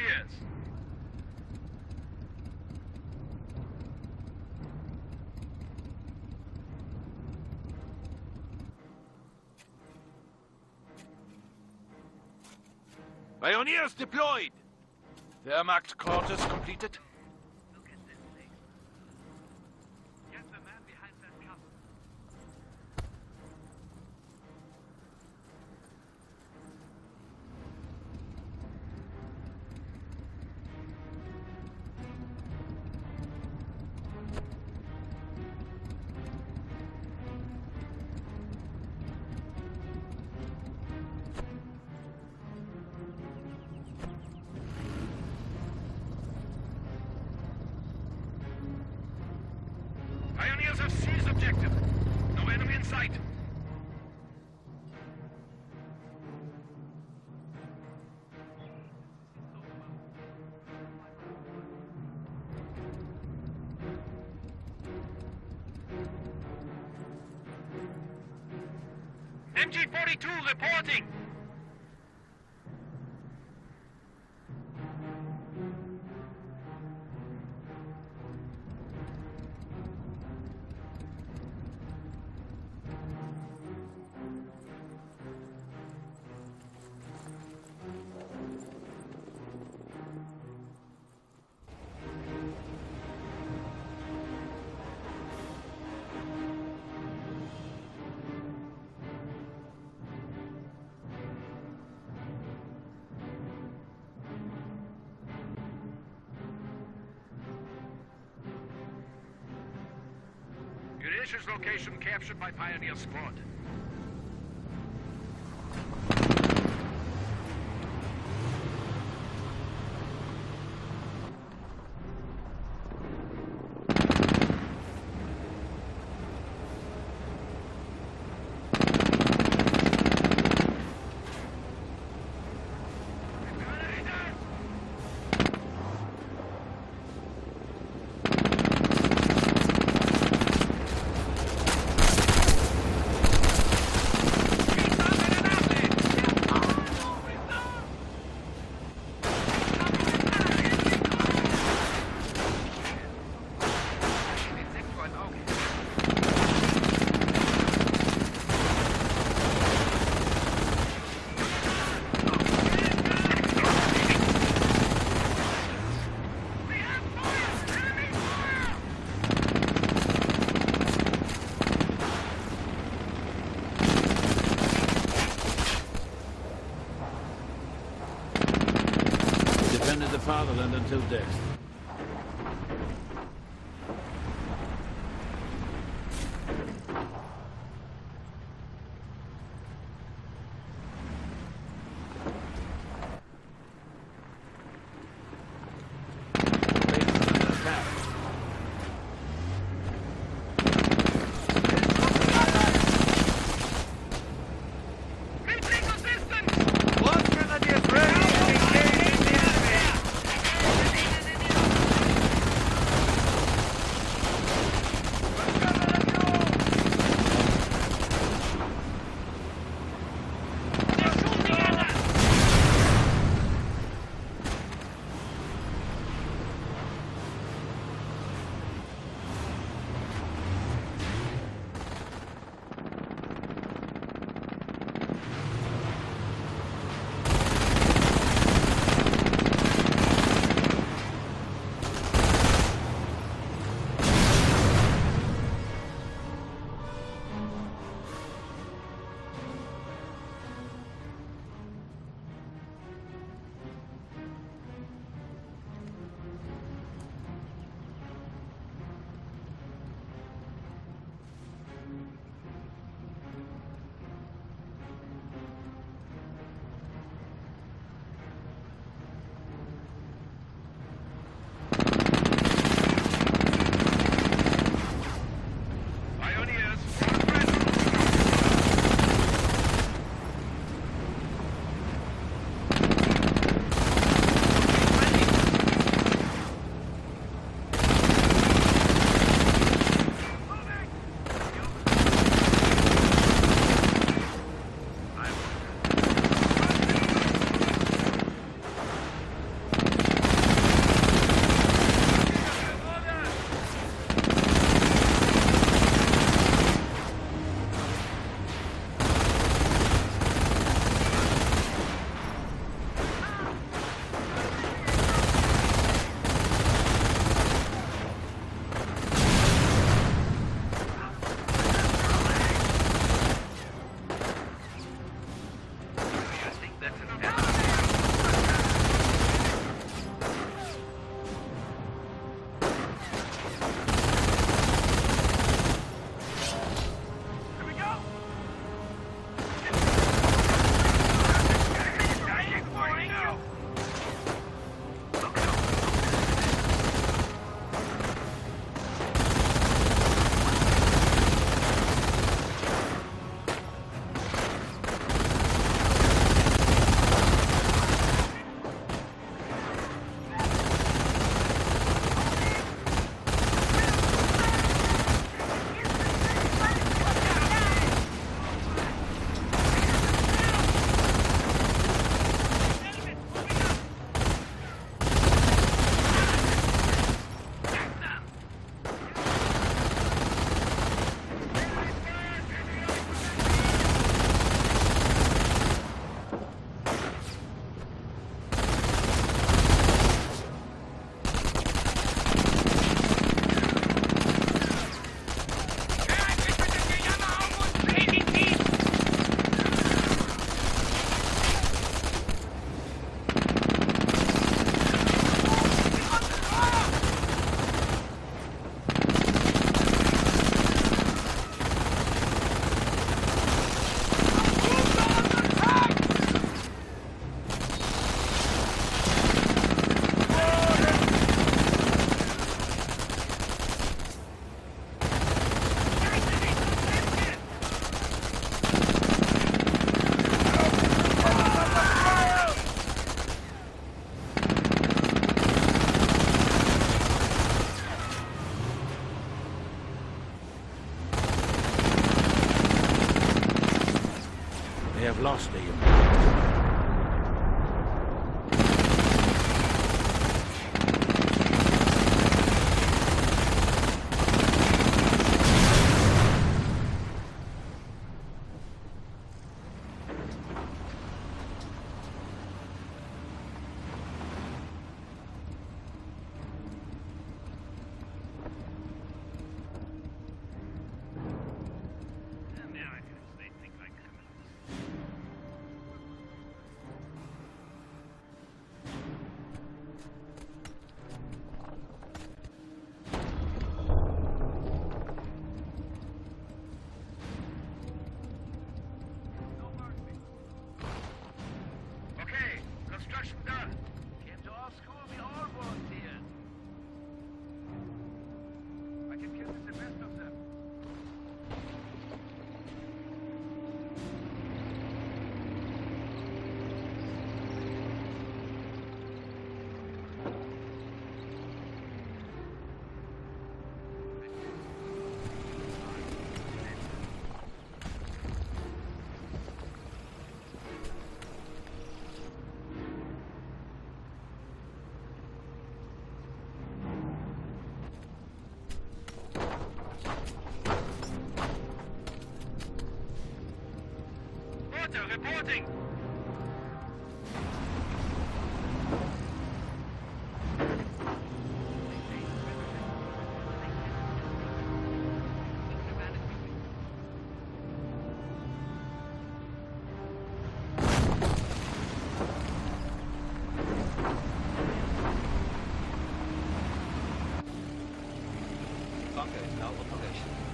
is. Pioneers deployed! Wehrmacht quarters completed. MG-42 reporting. location captured by Pioneer Squad. Cutter reporting! bunker now operational.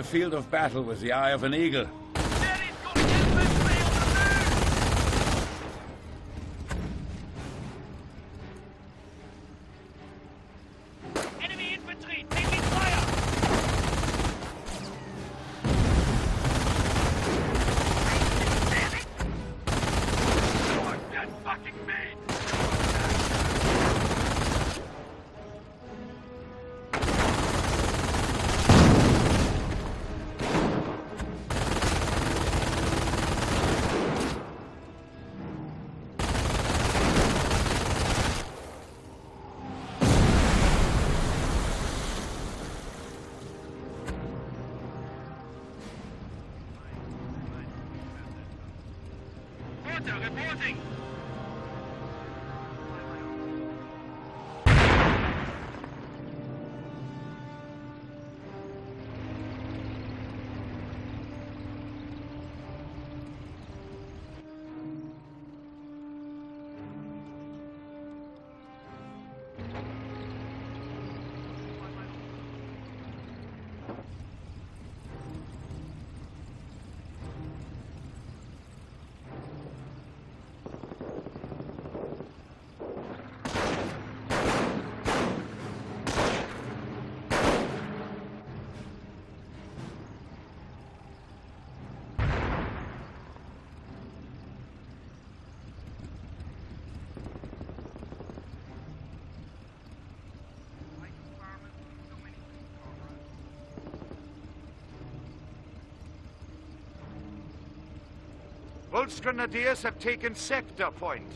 the field of battle with the eye of an eagle. Reporting. Volksgrenadiers have taken sector point.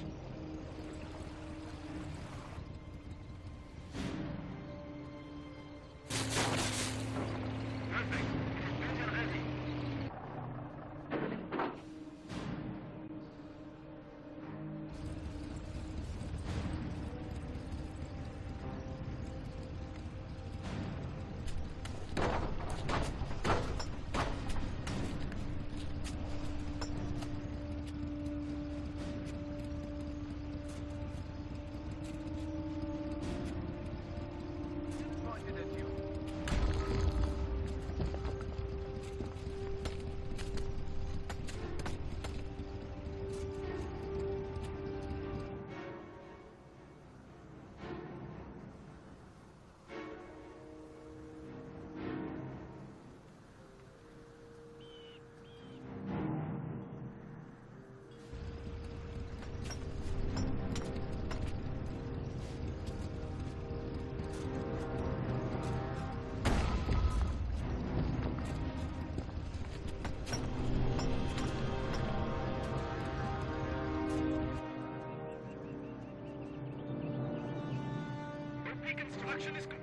production is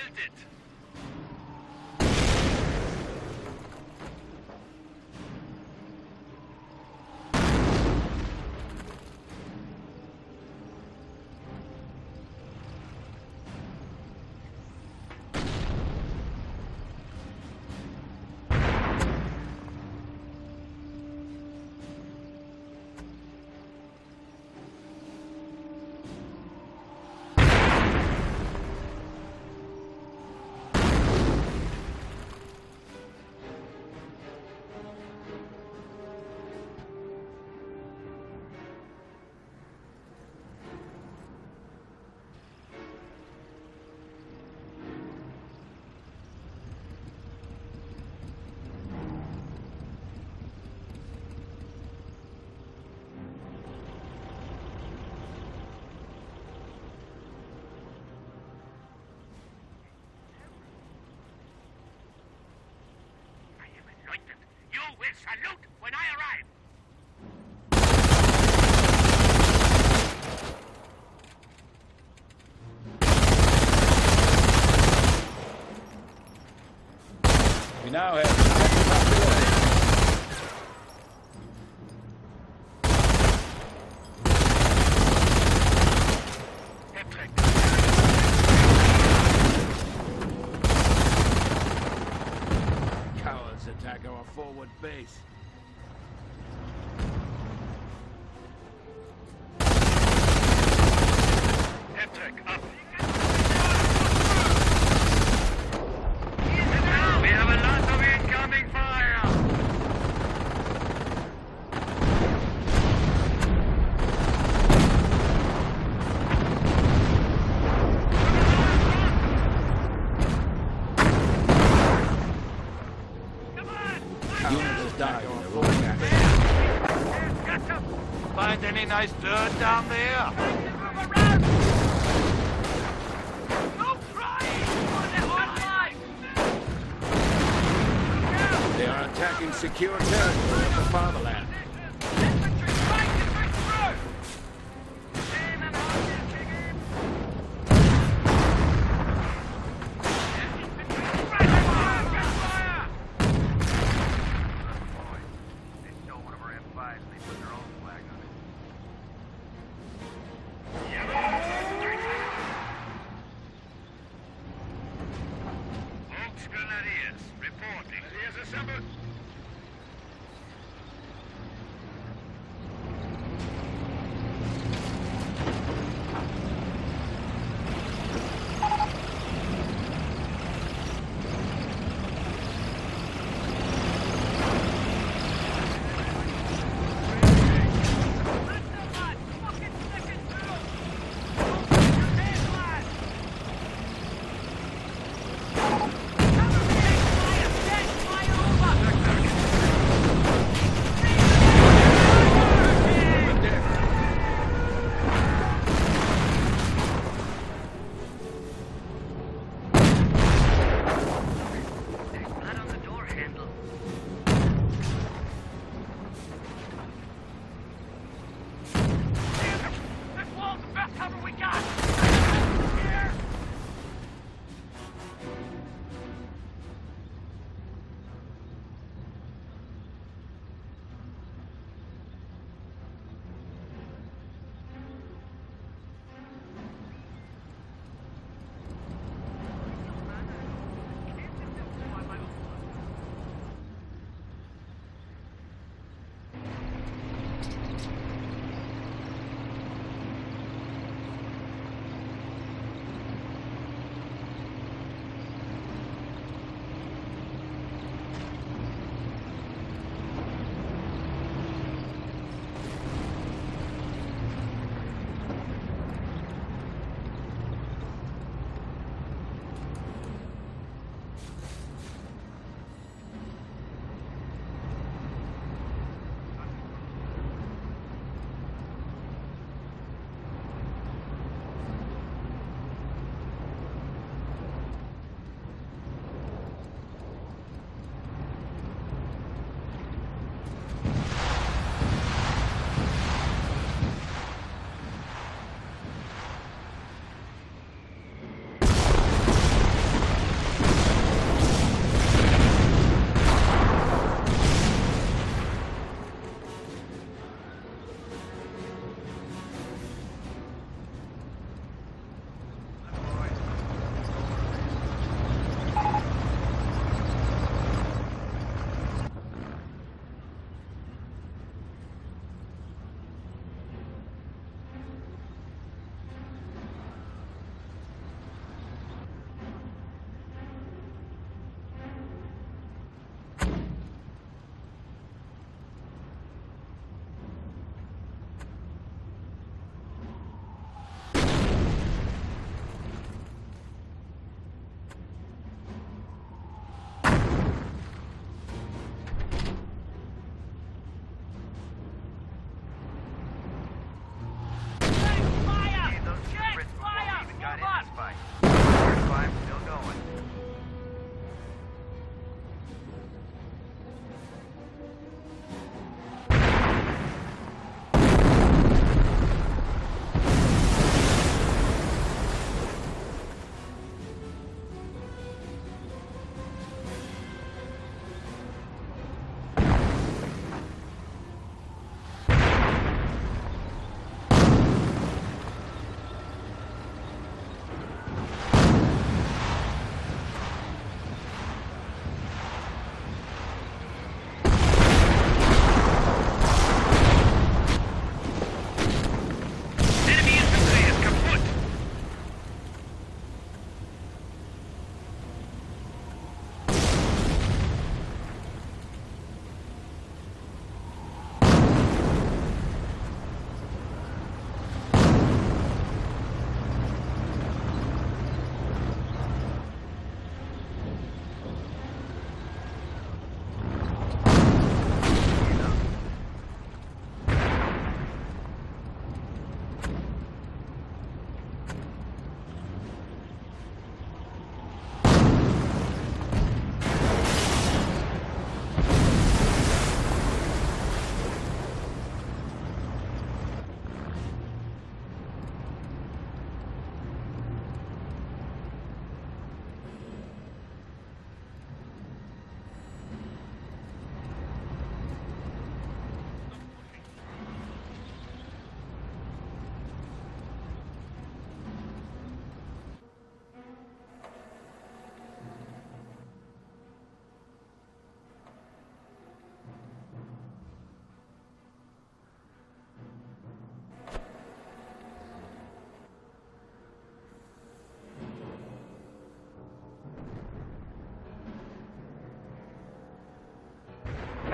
meldet! salute when I arrive. We now have down there.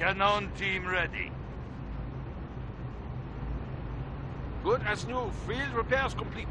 Cannon team ready. Good as new. Field repairs complete.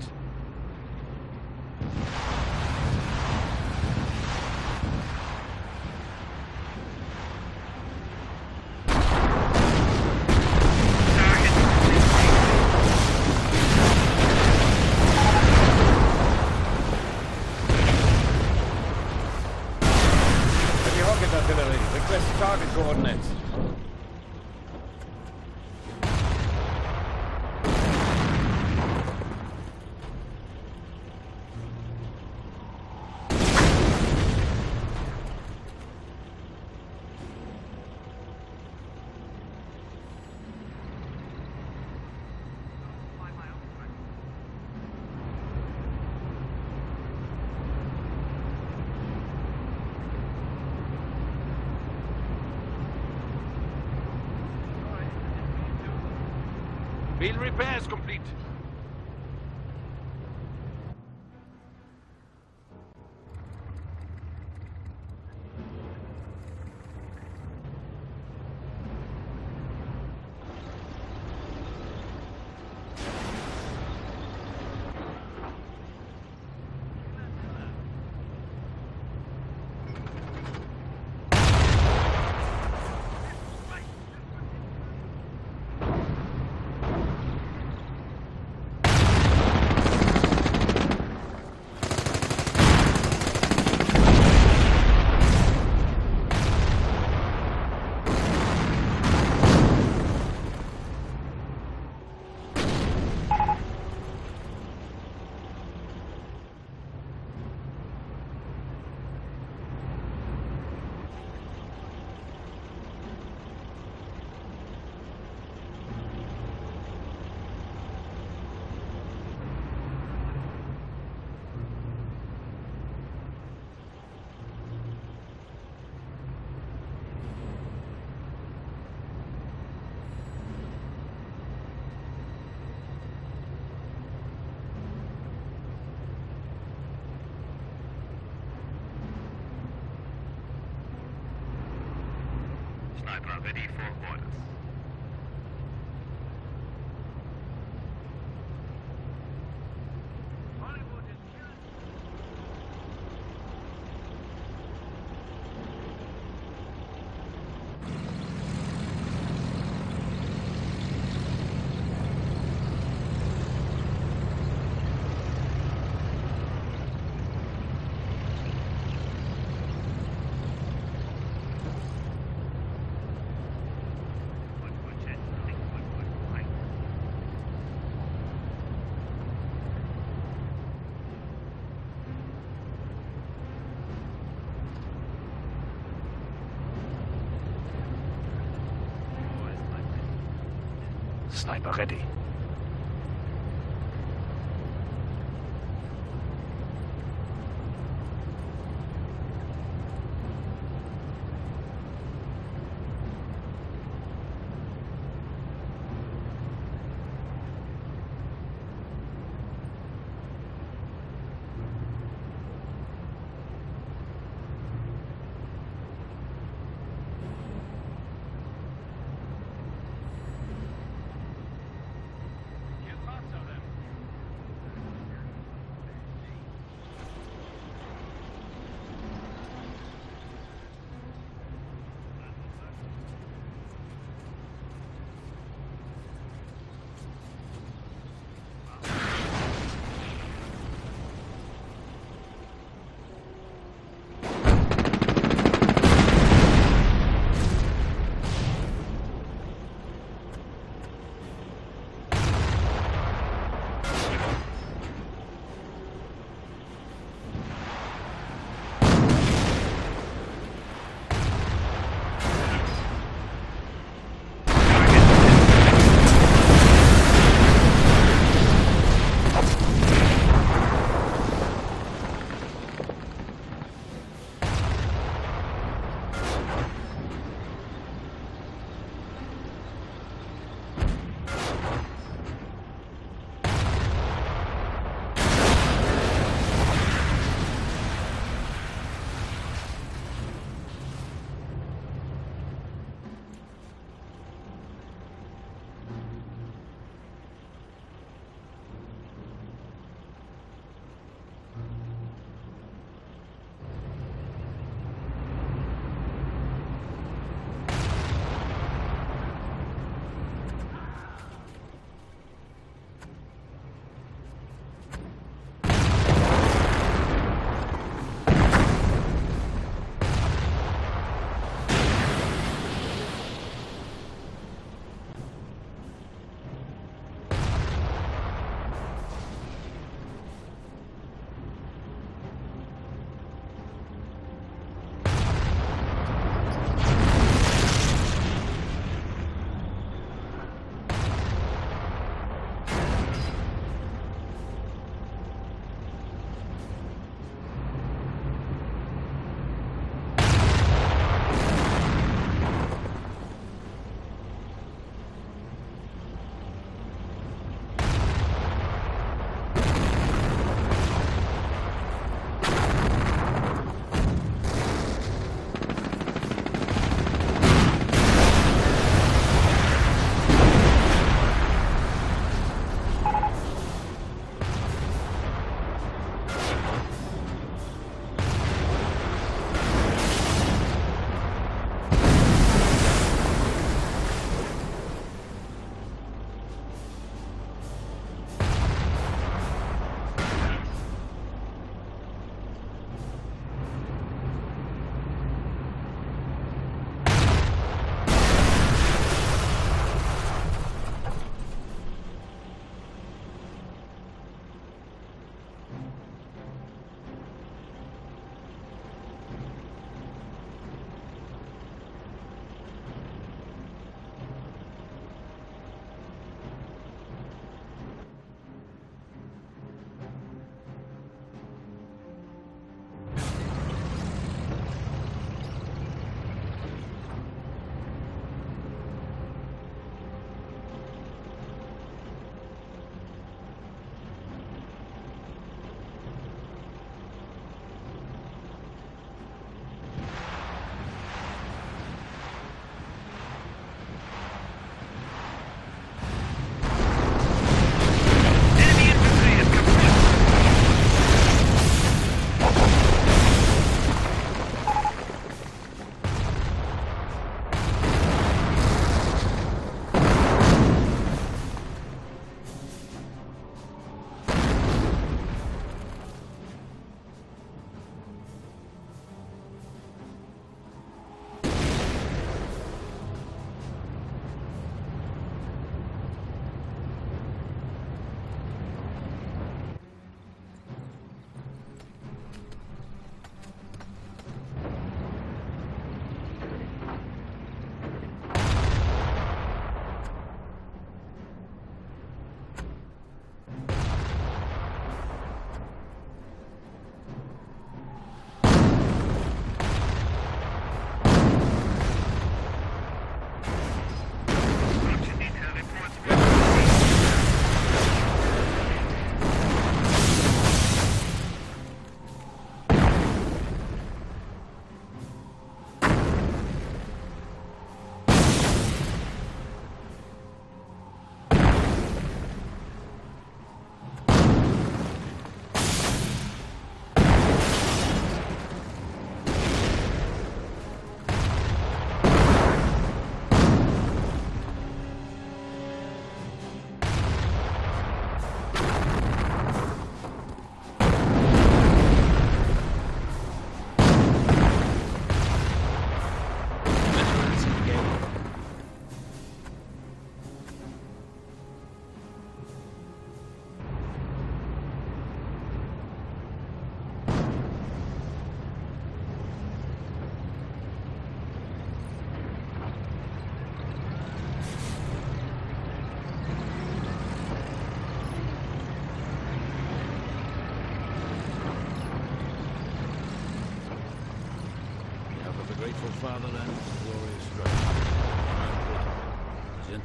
Sniper. Ready.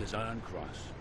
Blood is in Iron Cross.